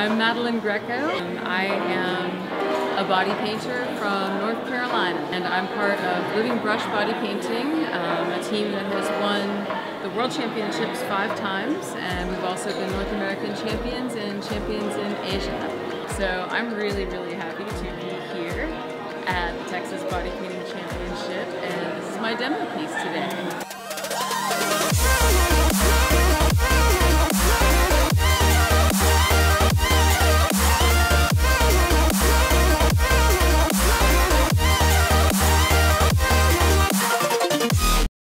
I'm Madelyn Greco. I am a body painter from North Carolina, and I'm part of Living Brush Body Painting, um, a team that has won the World Championships five times, and we've also been North American champions and champions in Asia. So I'm really, really happy to be here at the Texas Body Painting Championship, and this is my demo piece today.